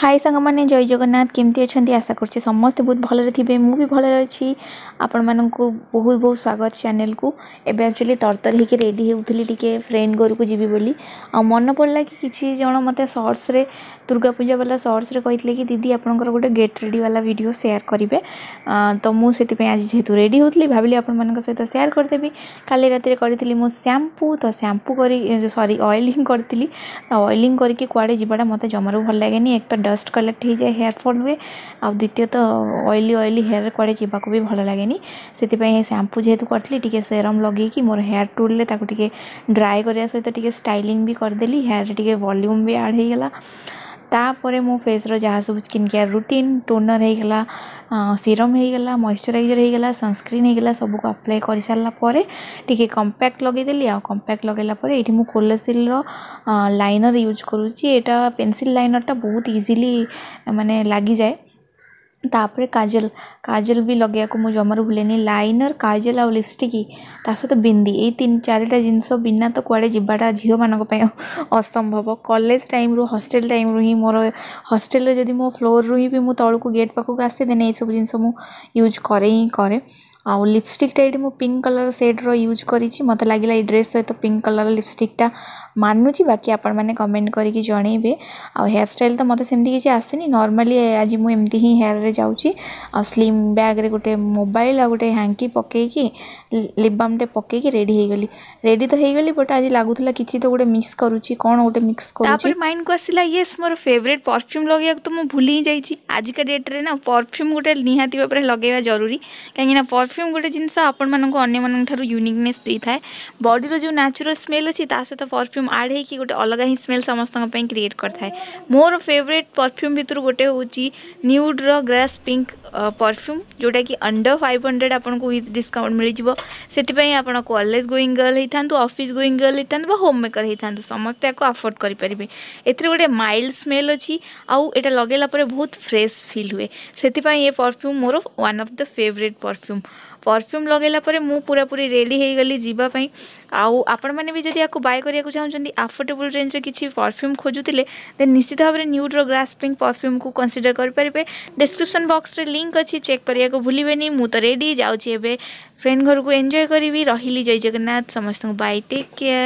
high ସାଙ୍ଗମାନେ ଜୟ ଜଗନ୍ନାଥ କେମିତି ଅଛନ୍ତି ଆଶା କରୁଛି ସମସ୍ତେ ବହୁତ ଭଲରେ ଥିବେ ମୁଁ ବି ଭଲରେ ଅଛି ଆପଣମାନଙ୍କୁ ବହୁତ ବହୁତ ସ୍ୱାଗତ ଚ୍ୟାନେଲକୁ ଏବେ ଆକ୍ଚୁଆଲି ତରତର ହେଇକି ରେଡ଼ି ହେଉଥିଲି ଟିକେ ଫ୍ରେଣ୍ଡ ଘରକୁ ଯିବି ବୋଲି ଆଉ ମନେ ପଡ଼ିଲା କି କିଛି ଜଣ ମୋତେ ସର୍ଟସରେ ଦୁର୍ଗା ପୂଜା ବାଲା ସର୍ଟସରେ କହିଥିଲେ କି ଦିଦି ଆପଣଙ୍କର ଗୋଟେ ଗେଟ୍ ରେଡ଼ି ବାଲା ଭିଡ଼ିଓ ସେୟାର କରିବେ ତ ମୁଁ ସେଥିପାଇଁ ଆଜି ଯେହେତୁ ରେଡ଼ି ହେଉଥିଲି ଭାବିଲି ଆପଣମାନଙ୍କ ସହିତ ସେୟାର କରିଦେବି କାଲି ରାତିରେ କରିଥିଲି ମୁଁ ଶ୍ୟାମ୍ପୁ ତ ଶ୍ୟାମ୍ପୁ କରି ସରି ଅଏଲିଂ କରିଥିଲି ତ ଅଏଲିଂ କରିକି କୁଆଡ଼େ ଯିବାଟା ମୋତେ ଜମାରୁ ଭଲ ଲାଗେନି ଏକ ତ ଡଷ୍ଟ କଲେକ୍ଟ ହେଇଯାଏ ହେୟାର୍ ଫଲ୍ ହୁଏ ଆଉ ଦ୍ୱିତୀୟତଃ ଅଏଲି ଅଏଲି ହେୟାର୍ କୁଆଡ଼େ ଯିବାକୁ ବି ଭଲ ଲାଗେନି ସେଥିପାଇଁ ଶ୍ୟାମ୍ପୁ ଯେହେତୁ କରିଥିଲି ଟିକେ ସେରମ୍ ଲଗେଇକି ମୋର ହେୟାର୍ ଟୁଲ୍ରେ ତାକୁ ଟିକେ ଡ୍ରାଏ କରିବା ସହିତ ଟିକେ ଷ୍ଟାଇଲିଂ ବି କରିଦେଲି ହେୟାର୍ରେ ଟିକେ ଭଲ୍ୟୁମ୍ ବି ଆଡ଼୍ ହେଇଗଲା ତାପରେ ମୁଁ ଫେସ୍ର ଯାହା ସବୁ ସ୍କିନ୍ କେୟାର୍ ରୁଟିନ୍ ଟୋନର୍ ହେଇଗଲା ସିରମ୍ ହେଇଗଲା ମଏଶ୍ଚରାଇଜର୍ ହେଇଗଲା ସନ୍ସ୍କ୍ରିନ୍ ହେଇଗଲା ସବୁକୁ ଆପ୍ଲାଏ କରିସାରିଲା ପରେ ଟିକେ କମ୍ପାକ୍ଟ ଲଗେଇଦେଲି ଆଉ କମ୍ପାକ୍ଟ ଲଗେଇଲା ପରେ ଏଇଠି ମୁଁ କୋଲୋସିଲ୍ର ଲାଇନର୍ ୟୁଜ୍ କରୁଛି ଏଇଟା ପେନ୍ସିଲ୍ ଲାଇନର୍ଟା ବହୁତ ଇଜିଲି ମାନେ ଲାଗିଯାଏ ତାପରେ କାଜଲ କାଜଲ ବି ଲଗେଇବାକୁ ମୁଁ ଜମାରୁ ଭୁଲେନି ଲାଇନର୍ କାଜଲ ଆଉ ଲିପଷ୍ଟିକ୍ ତା ସହିତ ବିନ୍ଦି ଏଇ ତିନି ଚାରିଟା ଜିନିଷ ବିନା ତ କୁଆଡ଼େ ଯିବାଟା ଝିଅମାନଙ୍କ ପାଇଁ ଅସମ୍ଭବ କଲେଜ ଟାଇମ୍ରୁ ହଷ୍ଟେଲ ଟାଇମ୍ରୁ ହିଁ ମୋର ହଷ୍ଟେଲରେ ଯଦି ମୋ ଫ୍ଲୋର୍ରୁ ହିଁ ବି ମୁଁ ତଳକୁ ଗେଟ୍ ପାଖକୁ ଆସେ ଦେନ୍ ଏଇସବୁ ଜିନିଷ ମୁଁ ୟୁଜ୍ କରେ ହିଁ କରେ ଆଉ ଲିପଷ୍ଟିକ୍ଟା ଏଇଠି ମୁଁ ପିଙ୍କ୍ କଲର୍ ସେଡ଼୍ର ୟୁଜ୍ କରିଛି ମୋତେ ଲାଗିଲା ଏଇ ଡ୍ରେସ୍ ସହିତ ପିଙ୍କ୍ କଲର୍ ଲିପଷ୍ଟିକ୍ଟା ମାନୁଛି ବାକି ଆପଣମାନେ କମେଣ୍ଟ କରିକି ଜଣେଇବେ ଆଉ ହେୟାର ଷ୍ଟାଇଲ୍ ତ ମୋତେ ସେମିତି କିଛି ଆସିନି ନର୍ମାଲି ଆଜି ମୁଁ ଏମିତି ହିଁ ହେୟାରରେ ଯାଉଛି ଆଉ ସ୍ଲିମ୍ ବ୍ୟାଗ୍ରେ ଗୋଟେ ମୋବାଇଲ୍ ଆଉ ଗୋଟେ ହ୍ୟାଙ୍କି ପକେଇକି ଲିପ୍ବାମ୍ଟେ ପକେଇକି ରେଡ଼ି ହେଇଗଲି ରେଡ଼ି ତ ହେଇଗଲି ବଟ୍ ଆଜି ଲାଗୁଥିଲା କିଛି ତ ଗୋଟେ ମିକ୍ସ କରୁଛି କ'ଣ ଗୋଟେ ମିକ୍ସ କରୁଛି ତାପରେ ମାଇଣ୍ଡକୁ ଆସିଲା ୟେସ୍ ମୋର ଫେଭରେଟ୍ ପରଫ୍ୟୁମ୍ ଲଗେଇବାକୁ ତ ମୁଁ ଭୁଲି ହିଁ ଯାଇଛି ଆଜିକା ଡେଟ୍ରେ ନା ପରଫ୍ୟୁମ୍ ଗୋଟେ ନିହାତି ଭାବରେ ଲଗେଇବା ଜରୁରୀ କାହିଁକିନା ପରଫ୍ୟୁମ୍ परफ्यूम गोटे जिन जिनस यूनिकनेस देता है बडी जो न्याचुराल स्मेल अच्छी सहित परफ्यूम आड हो गए अलग ही स्मेल समस्त क्रिएट करता है मोर फेवरेट परफ्यूम भितर गोटे हूँ होड्र ग्रास पिंक परफ्यूम जोटा कि अंडर फाइव हंड्रेड आपको विथ डिस्काउंट मिल जाए आप कलेज गोईंग गर्ल होता अफिस् गोईंग गर्ल होता होम मेकर होता समस्त या अफोर्ड करेंगे एथेर गोटे माइल्ड स्मेल अच्छी आटे लगेला बहुत फ्रेश फिल हुए से perfume more one of the favourite perfume perfume ଲଗାଇଲା ପରେ ମୁଁ ପୁରାପୁରି ରେଡ଼ି ହୋଇଗଲି ଯିବା ପାଇଁ ଆଉ ଆପଣମାନେ ବି ଯଦି ୟାକୁ ବାଏ କରିବାକୁ ଚାହୁଁଛନ୍ତି ଆଫୋର୍ଡେବୁଲ୍ ରେଞ୍ଜରେ କିଛି ପରଫ୍ୟୁମ୍ ଖୋଜୁଥିଲେ ଦେନ୍ ନିଶ୍ଚିତ ଭାବରେ ନ୍ୟୁଡ଼୍ର ଗ୍ରାସ୍ ପିଙ୍କ୍ ପରଫ୍ୟୁମ୍କୁ କନସିଡର୍ କରିପାରିବେ ଡିସ୍କ୍ରିପ୍ସନ୍ ବକ୍ସରେ ଲିଙ୍କ୍ ଅଛି ଚେକ୍ କରିବାକୁ ଭୁଲିବେନି ମୁଁ ତ ରେଡ଼ି ଯାଉଛି ଏବେ ଫ୍ରେଣ୍ଡ ଘରକୁ ଏନ୍ଜୟ କରିବି ରହିଲି ଜୟ ଜଗନ୍ନାଥ ସମସ୍ତଙ୍କୁ bye take care